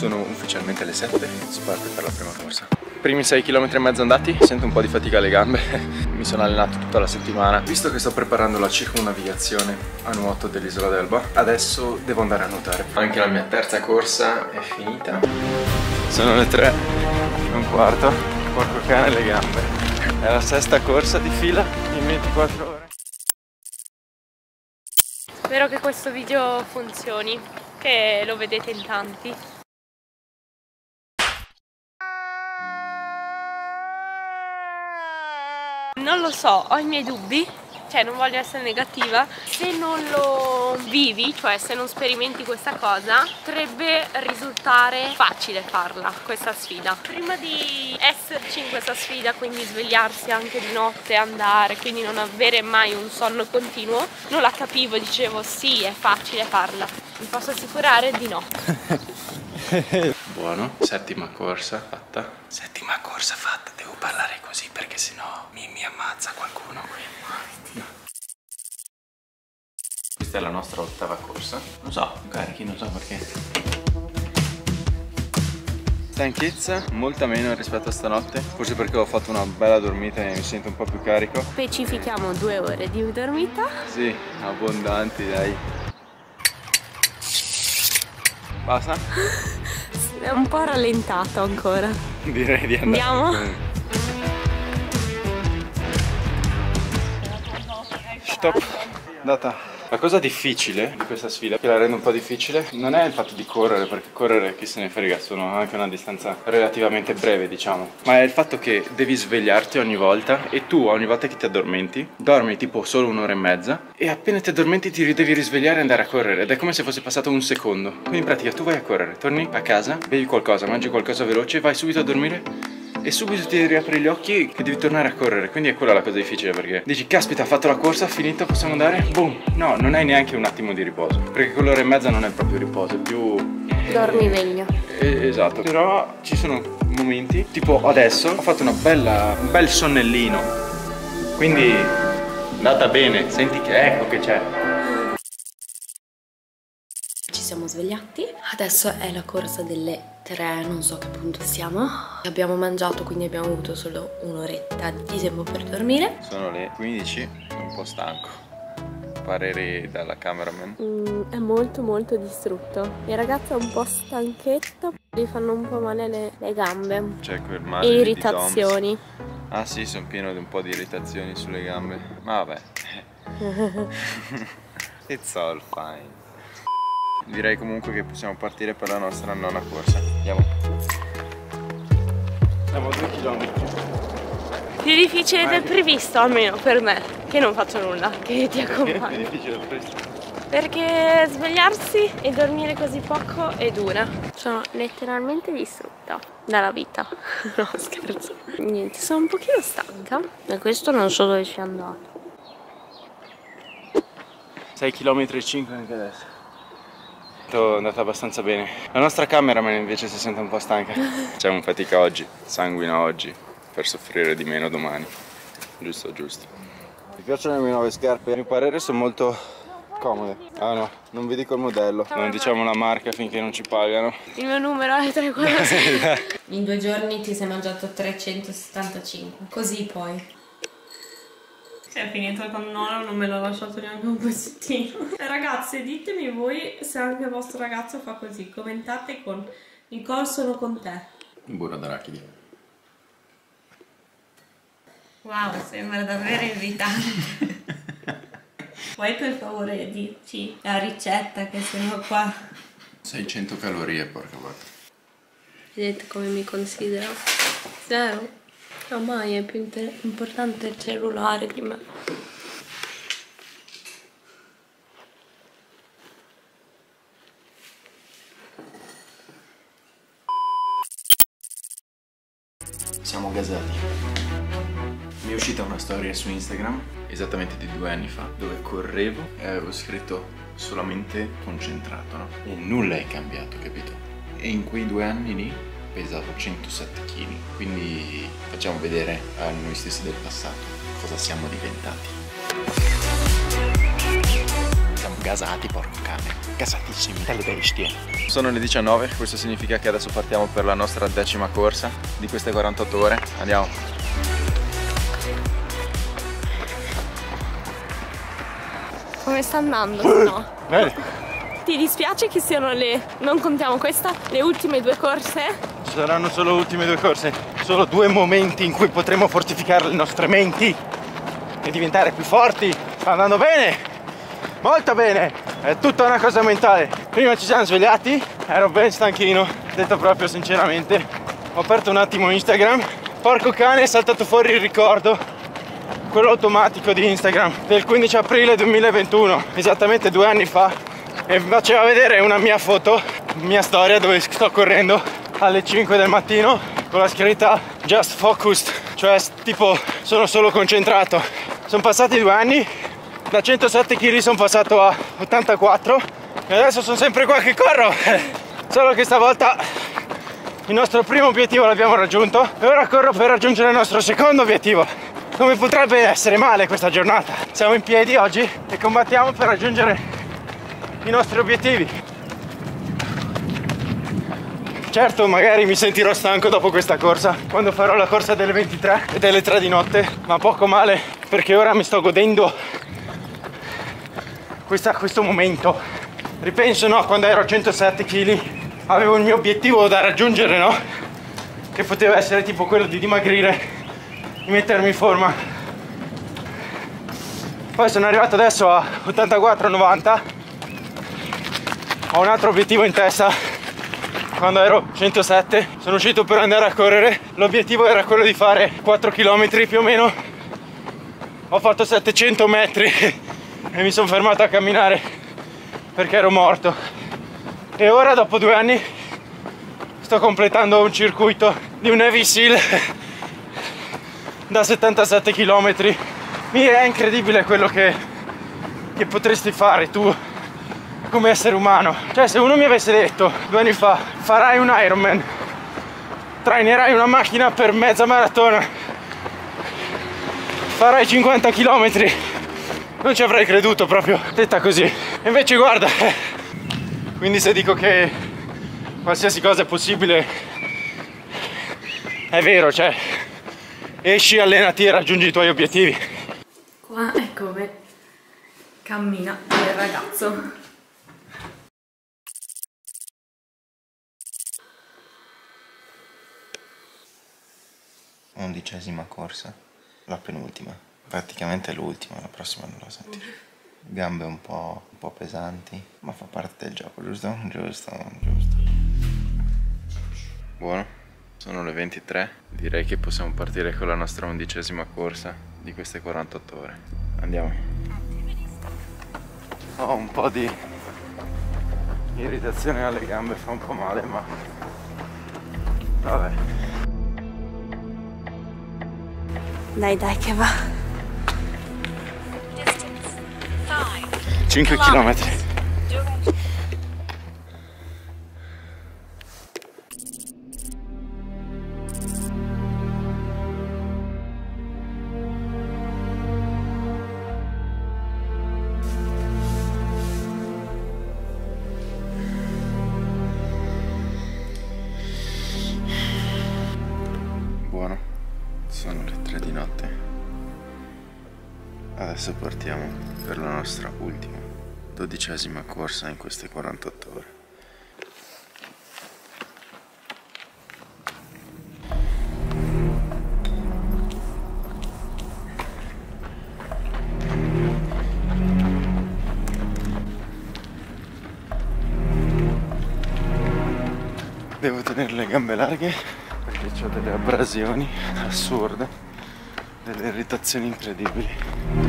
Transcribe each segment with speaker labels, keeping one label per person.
Speaker 1: Sono ufficialmente le 7, si parte per la prima corsa. Primi 6 km e mezzo andati, sento un po' di fatica alle gambe. Mi sono allenato tutta la settimana. Visto che sto preparando la circumnavigazione a nuoto dell'isola d'Elba, adesso devo andare a nuotare. Anche la mia terza corsa è finita. Sono le 3 e un quarto. Porco cane le gambe. È la sesta corsa di fila in 24 ore.
Speaker 2: Spero che questo video funzioni, che lo vedete in tanti. Non lo so, ho i miei dubbi, cioè non voglio essere negativa, se non lo vivi, cioè se non sperimenti questa cosa, potrebbe risultare facile farla, questa sfida. Prima di esserci in questa sfida, quindi svegliarsi anche di notte, andare, quindi non avere mai un sonno continuo, non la capivo, dicevo sì, è facile farla. Vi posso assicurare di no.
Speaker 1: Buono, settima corsa fatta. Settima corsa fatta, devo parlare così perché sennò mi, mi ammazza qualcuno qui. Questa è la nostra ottava corsa. Non so, carichi, non so perché. Stanchezza molta meno rispetto a stanotte, forse perché ho fatto una bella dormita e mi sento un po' più carico.
Speaker 2: Specifichiamo due ore di dormita.
Speaker 1: Sì, abbondanti dai. Basta?
Speaker 2: È un po' rallentato ancora.
Speaker 1: Direi di andare.
Speaker 2: Andiamo?
Speaker 1: Stop. Data. La cosa difficile di questa sfida, che la rende un po' difficile, non è il fatto di correre, perché correre chi se ne frega, sono anche una distanza relativamente breve, diciamo, ma è il fatto che devi svegliarti ogni volta e tu ogni volta che ti addormenti, dormi tipo solo un'ora e mezza e appena ti addormenti ti devi risvegliare e andare a correre ed è come se fosse passato un secondo. Quindi in pratica tu vai a correre, torni a casa, bevi qualcosa, mangi qualcosa veloce, vai subito a dormire e subito ti riapri gli occhi che devi tornare a correre quindi è quella la cosa difficile perché dici caspita ha fatto la corsa finito possiamo andare? Boom! No non hai neanche un attimo di riposo perché quell'ora e mezza non è proprio riposo è più
Speaker 2: Dormi meglio.
Speaker 1: eh, esatto. Però ci sono momenti tipo adesso ho fatto una bella un bel sonnellino. Quindi è andata bene senti che ecco che c'è
Speaker 2: siamo svegliati, adesso è la corsa delle 3, non so che punto siamo. Abbiamo mangiato, quindi abbiamo avuto solo un'oretta di tempo per dormire.
Speaker 1: sono le 15 sono un po' stanco pareri dalla cameraman
Speaker 2: Mm, è molto molto distrutto. Il ragazzo è un po' stanchetto, gli fanno un po' male le, le gambe
Speaker 1: c'è quel
Speaker 2: e
Speaker 1: margine di
Speaker 2: irritazioni.
Speaker 1: Ah sì, sono pieno di un po' di irritazioni sulle gambe. Ma vabbè. It's all fine. Direi comunque che possiamo partire per la nostra nona corsa. Andiamo. Siamo a due chilometri.
Speaker 2: Più difficile del previsto, almeno per me, che non faccio nulla, che ti
Speaker 1: È
Speaker 2: accompagno.
Speaker 1: difficile il presto.
Speaker 2: Perché svegliarsi e dormire così poco è dura. Sono letteralmente distrutta dalla vita. No, scherzo. Niente, sono un pochino stanca. E questo non so dove sia andato.
Speaker 1: 6 km e 5 anche adesso. È andata abbastanza bene. La nostra cameraman invece si sente un po' stanca. Facciamo fatica oggi, sanguina oggi, per soffrire di meno domani. Giusto, giusto. Mi piacciono le mie nuove scarpe? A mio parere sono molto comode. Ah no, non vi dico il modello. Non diciamo la marca finché non ci pagano.
Speaker 2: Il mio numero è 346. In due giorni ti sei mangiato 375. Così poi.
Speaker 3: È finito con nonno non me l'ha lasciato neanche un pezzettino. Ragazze, ditemi voi se anche il vostro ragazzo fa così. Commentate con Nicole sono con te.
Speaker 1: Burro d'arachidi.
Speaker 3: Wow, sembra davvero invitante. Puoi per favore dirci la ricetta che sono qua?
Speaker 1: 600 calorie, porca volta.
Speaker 2: Vedete come mi considero? Zero. Ormai è più inter- importante il cellulare di me.
Speaker 1: Siamo gasati. Mi è uscita una storia su Instagram, esattamente di due anni fa, dove correvo e avevo scritto solamente concentrato, no? E nulla è cambiato, capito? E in quei due anni lì pesavo 107 kg, quindi facciamo vedere a noi stessi del passato cosa siamo diventati. Siamo gasati, porco cane. Gasatissimi, dalle bestie. Sono le 19, questo significa che adesso partiamo per la nostra decima corsa di queste 48 ore. Andiamo.
Speaker 2: Come sta andando? se No. Ti dispiace che siano le. non contiamo questa? Le ultime due corse?
Speaker 1: Ci saranno solo le ultime due corse, solo due momenti in cui potremo fortificare le nostre menti e diventare più forti. Sta andando bene, molto bene, è tutta una cosa mentale. Prima ci siamo svegliati, ero ben stanchino, detto proprio sinceramente. Ho aperto un attimo Instagram, porco cane è saltato fuori il ricordo, quello automatico di Instagram del 15 aprile 2021, esattamente due anni fa, e mi faceva vedere una mia foto, mia storia dove sto correndo alle 5 del mattino con la scritta just focused, cioè tipo sono solo concentrato. Sono passati due anni, da 107 kg sono passato a 84 e adesso sono sempre qua che corro. Solo che stavolta il nostro primo obiettivo l'abbiamo raggiunto e ora corro per raggiungere il nostro secondo obiettivo. Come potrebbe essere male questa giornata? Siamo in piedi oggi e combattiamo per raggiungere i nostri obiettivi. Certo, magari mi sentirò stanco dopo questa corsa, quando farò la corsa delle 23 e delle 3 di notte, ma poco male perché ora mi sto godendo questa- questo momento. Ripenso, no, quando ero a 107 kg avevo il mio obiettivo da raggiungere, no? Che poteva essere tipo quello di dimagrire, di mettermi in forma. Poi sono arrivato adesso a 84-90 ho un altro obiettivo in testa. Quando ero 107 sono uscito per andare a correre. L'obiettivo era quello di fare 4 km più o meno. Ho fatto 700 metri e mi sono fermato a camminare perché ero morto. E ora dopo due anni sto completando un circuito di un Navy Seal da 77 km mi è incredibile quello che, che potresti fare tu come essere umano. Cioè, se uno mi avesse detto due anni fa farai un Ironman, trainerai una macchina per mezza maratona, farai 50 km, non ci avrei creduto proprio, detta così. E invece guarda, quindi se dico che qualsiasi cosa è possibile, è vero, cioè, esci, allenati e raggiungi i tuoi obiettivi.
Speaker 3: Qua è come cammina il ragazzo.
Speaker 1: Undicesima corsa, la penultima, praticamente l'ultima, la prossima non la senti. Gambe un po', un po' pesanti, ma fa parte del gioco, giusto? Giusto, giusto. Buono, sono le 23, direi che possiamo partire con la nostra undicesima corsa di queste 48 ore. Andiamo. Ho un po' di irritazione alle gambe, fa un po' male, ma vabbè.
Speaker 2: Dai, dai, che va.
Speaker 1: 5 km. Adesso partiamo per la nostra ultima, dodicesima corsa in queste 48 ore. Devo tenere le gambe larghe perché ho delle abrasioni assurde, delle irritazioni incredibili.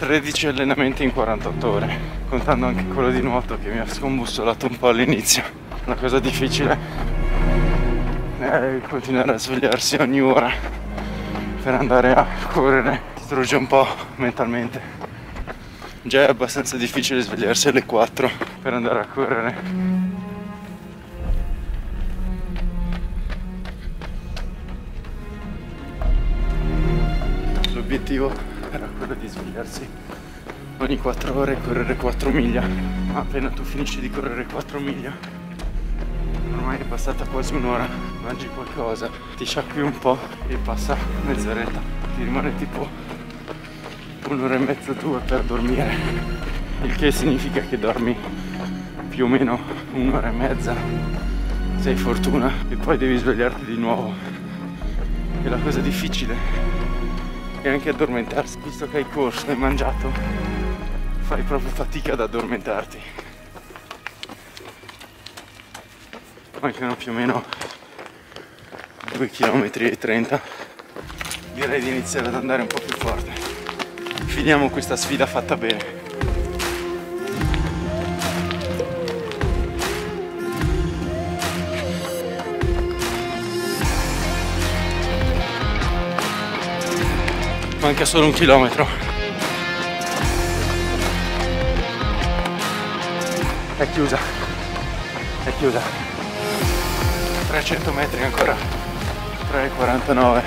Speaker 1: 13 allenamenti in 48 ore, contando anche quello di nuoto che mi ha scombussolato un po' all'inizio. La cosa difficile è continuare a svegliarsi ogni ora per andare a correre, distrugge un po' mentalmente. Già è abbastanza difficile svegliarsi alle 4 per andare a correre. L'obiettivo era quello di svegliarsi. Ogni 4 ore correre 4 miglia. Ma appena tu finisci di correre 4 miglia, ormai è passata quasi un'ora, mangi qualcosa, ti sciacqui un po' e passa mezz'oretta, ti rimane tipo un'ora e mezza, due per dormire, il che significa che dormi più o meno un'ora e mezza, se hai fortuna, e poi devi svegliarti di nuovo. E la cosa difficile è anche addormentarsi, visto che hai corso e mangiato, fai proprio fatica ad addormentarti. Mancano più o meno 2 km e 30 direi di iniziare ad andare un po' più forte. Finiamo questa sfida fatta bene manca solo un chilometro. È chiusa. È chiusa. 300 metri ancora. 3,49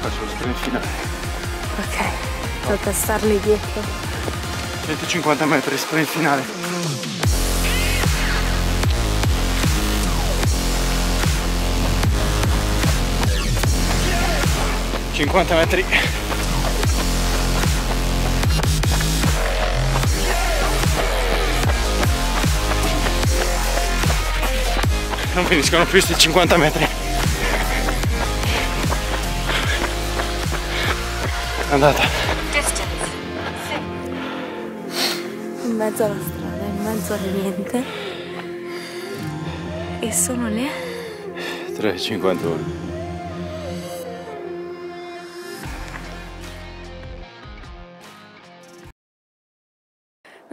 Speaker 1: faccio lo sprint finale.
Speaker 2: Ok, tocca starli dietro.
Speaker 1: 150 metri sprint finale Cinquanta metri. Non finiscono più questi 50 metri. Andata.
Speaker 2: In mezzo alla strada, in mezzo al niente. E sono le
Speaker 1: 3,51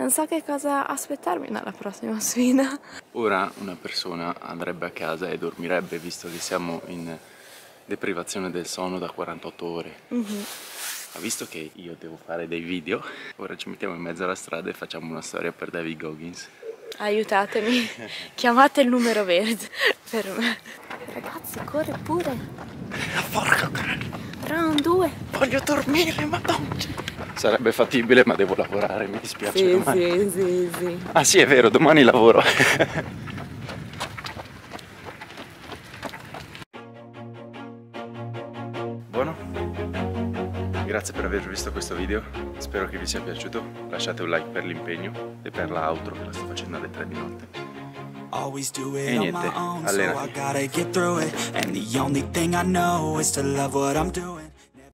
Speaker 2: Non so che cosa aspettarmi dalla prossima sfida.
Speaker 1: Ora una persona andrebbe a casa e dormirebbe visto che siamo in deprivazione del sonno da 48 ore. Ma visto che io devo fare dei video, ora ci mettiamo in mezzo alla strada e facciamo una storia per David Goggins.
Speaker 2: Aiutatemi, chiamate il numero verde per me. Ragazzi, corre pure.
Speaker 1: Porca cane,
Speaker 2: Round 2.
Speaker 1: voglio dormire, madonna! Sarebbe fattibile ma devo lavorare, mi dispiace
Speaker 2: Sì,
Speaker 1: domani.
Speaker 2: sì, sì, sì.
Speaker 1: Ah sì, è vero, domani lavoro. Buono? Grazie per aver visto questo video, spero che vi sia piaciuto, lasciate un like per l'impegno e per la outro che la sto facendo alle 3 di notte.
Speaker 4: Always do it
Speaker 1: E
Speaker 4: on
Speaker 1: niente,
Speaker 4: my own, so
Speaker 1: allenati.
Speaker 4: I gotta get through it. And the only thing I know is to love what I'm doing.